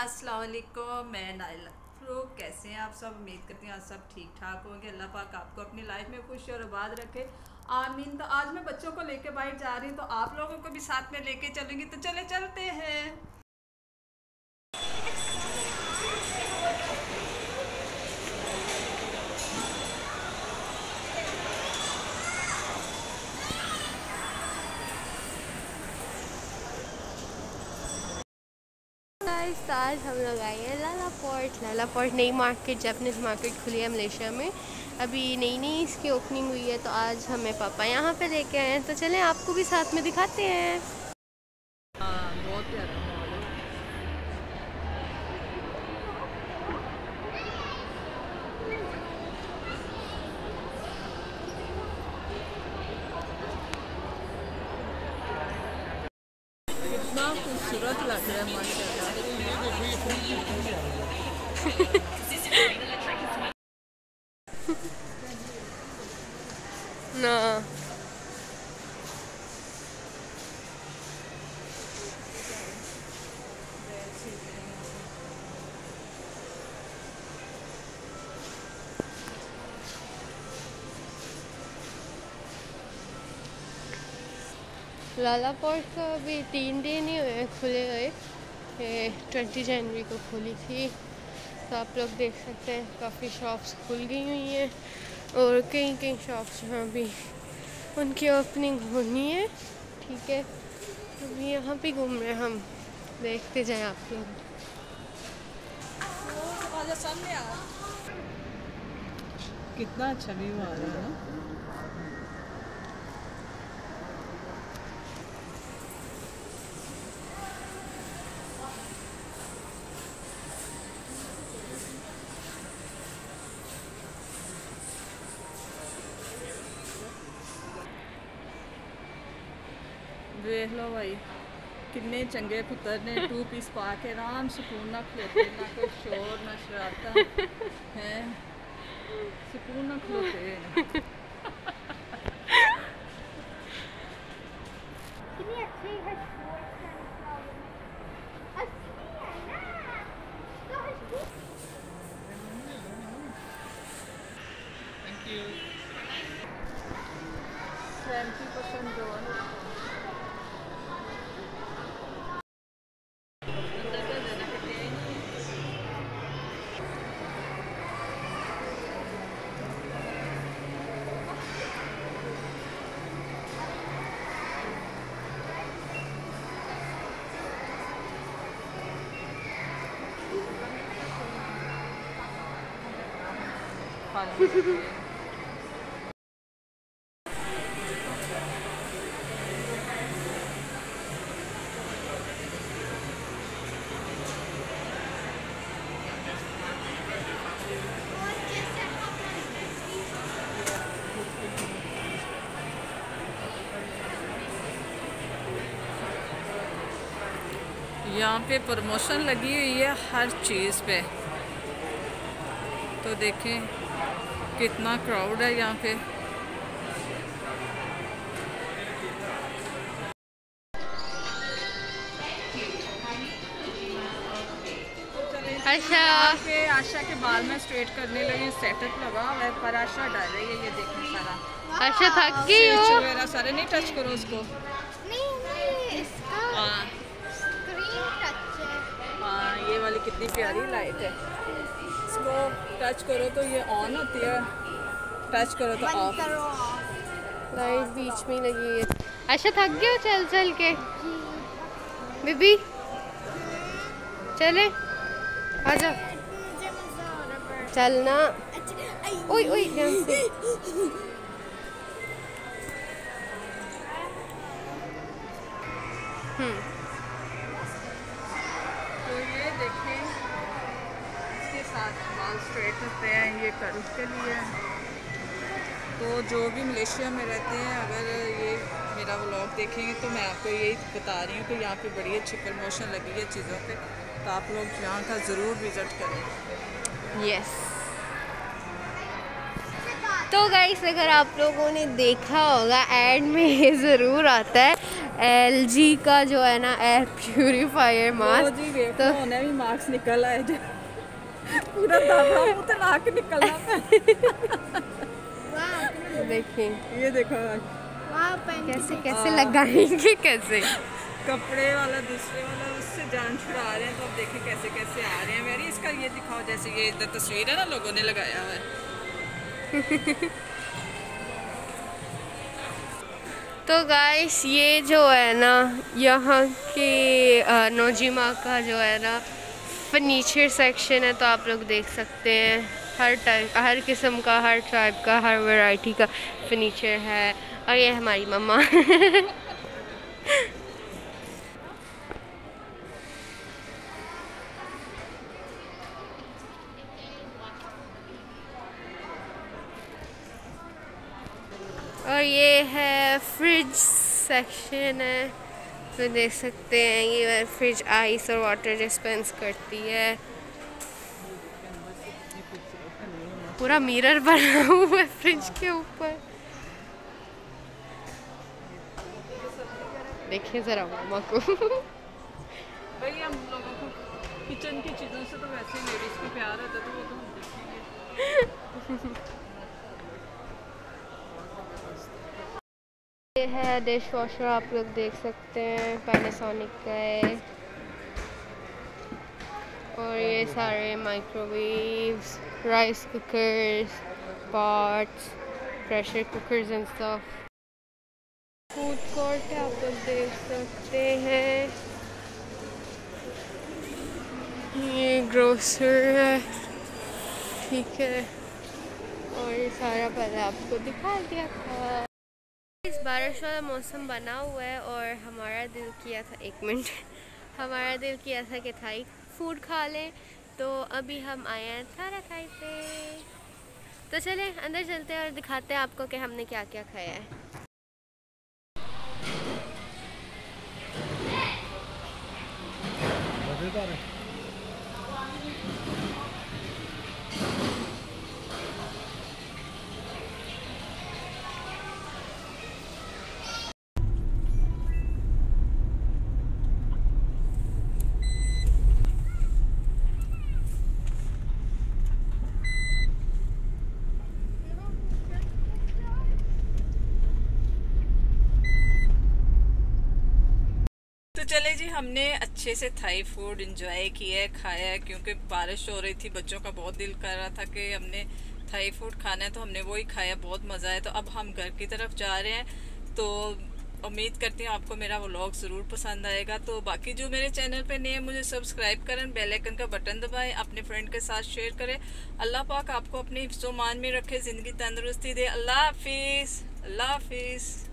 अस्सलाम मैं नाइला फ्रूक। कैसे हैं आप सब? उम्मीद करती हूँ आप सब ठीक ठाक होंगे। अल्लाह पाक आपको अपनी लाइफ में खुश और आबाद रखे। आमीन। तो आज मैं बच्चों को लेके बाहर जा रही हूँ तो आप लोगों को भी साथ में लेके चलूँगी। तो चले, चलते हैं। गाइस आज हम लोग आए हैं लाला पोर्ट लाला पोर्ट नई मार्केट जैपनीज मार्केट खुली है मलेशिया में। अभी नई नई इसकी ओपनिंग हुई है तो आज हमें पापा यहाँ पे लेके आए हैं। तो चलें, आपको भी साथ में दिखाते हैं। खूबसूरत लग रहा है ना लाला पोर्ट का अभी तीन दिन ही हुए हैं खुले हुए ये ट्वेंटी जनवरी को खुली थी तो आप लोग देख सकते हैं, काफ़ी शॉप्स खुल गई हुई हैं और कई कई शॉप्स यहाँ भी उनकी ओपनिंग होनी है, ठीक है? अभी यहाँ पे घूम रहे हैं हम, देखते जाएँ आप लोग। कितना अच्छा व्यू आ रहा है ना? वेख लो भाई किन्ने चंगे पुत्र ने टू पीस पा के आराम सुकून ना खलोते ना कोई शोर ना शरारत है सुकून ना खलोते यहाँ पे प्रमोशन लगी हुई है हर चीज़ पे। तो देखें। कितना क्राउड है यहाँ पे। अच्छा के आशा के बाल में स्ट्रेट करने लगी सेटअप लगा हुआ है पर आशा डाल रही है ये देखने सारा। अच्छा थक गई हो। वगैरह सारे नहीं टच करो उसको। नहीं नहीं इसका हाँ। स्क्रीन टच है। हाँ ये वाली कितनी प्यारी लाइट है। इसको टच करो तो ये ऑन होती है। टच करो तो ऑफ़ लाइट बीच में लगी है। अच्छा थक गया चल चल के। बीबी चले। आ जाओ मुझे मज़ा आ रहा है। चलना। अच्छा ओए ओए ध्यान से। हैं के लिए। तो जो भी मलेशिया में रहते हैं अगर ये मेरा व्लॉग देखेंगे तो मैं आपको यही बता रही हूँ कि यहाँ पे बड़ी अच्छी प्रमोशन लगी है चीज़ों पे। तो आप लोग यहाँ का ज़रूर विज़िट करें। यस तो गाइस अगर आप लोगों ने देखा होगा एड में ये ज़रूर आता है। एल जी का जो है ना एयर प्योरीफायर मास्क तो भी मार्क्स निकल आए पूरा दादा मुँह तो ला के निकलना। देखें ये देखो कैसे कैसे लगाएँगे कैसे? कपड़े वाला दूसरे वाला उससे जान छुड़ा रहे हैं तो अब देखें कैसे कैसे आ रहे हैं। मेरी इसका ये दिखाओ जैसे ये इधर तस्वीर है ना लोगों ने लगाया हुआ है। तो गाइस ये जो है ना यहाँ के नोजिमा का जो है ना फर्नीचर सेक्शन है तो आप लोग देख सकते हैं। हर टाइप हर किस्म का, हर टाइप का, हर वैरायटी का फर्नीचर है। और ये हमारी मम्मा। और ये है फ्रिज सेक्शन है। तो देख सकते हैं ये फ्रिज आइस और वाटर डिस्पेंस करती है। पूरा मिरर बना हुआ है फ्रिज के ऊपर। देखिए ज़रा मामा को। भाई हम लोगों को किचन की चीज़ों से तो वैसे ही लेडीज़ को प्यार होता है तो वो तो हम देखेंगे। ये है डिश वॉशर आप लोग देख सकते हैं पैनासोनिक का है। और ये सारे microwaves rice cookers pots pressure cookers and stuff food court आप लोग देख सकते हैं। ये ग्रोसर है, ठीक है। और ये सारा पहले आपको दिखा दिया था। इस बारिश वाला मौसम बना हुआ है और हमारा दिल किया था, एक मिनट। हमारा दिल किया था कि थाई फ़ूड खा लें। तो अभी हम आए हैं थारा थाई पे। तो चले, अंदर चलते हैं और दिखाते हैं आपको कि हमने क्या क्या खाया है। तो चले जी, हमने अच्छे से थाई फ़ूड इंजॉय किया है खाया है क्योंकि बारिश हो रही थी, बच्चों का बहुत दिल कर रहा था कि हमने थाई फ़ूड खाना है तो हमने वही खाया, बहुत मज़ा आया। तो अब हम घर की तरफ़ जा रहे हैं। तो उम्मीद करती हूँ आपको मेरा व्लॉग ज़रूर पसंद आएगा। तो बाकी जो मेरे चैनल पे नए हैं, मुझे सब्सक्राइब करें, बेल आइकन का बटन दबाएँ, अपने फ्रेंड के साथ शेयर करें। अल्लाह पाक आपको अपने अपनी मान में रखे, ज़िंदगी तंदुरुस्ती दे। अल्लाह हाफिज़ अल्लाह हाफिज़।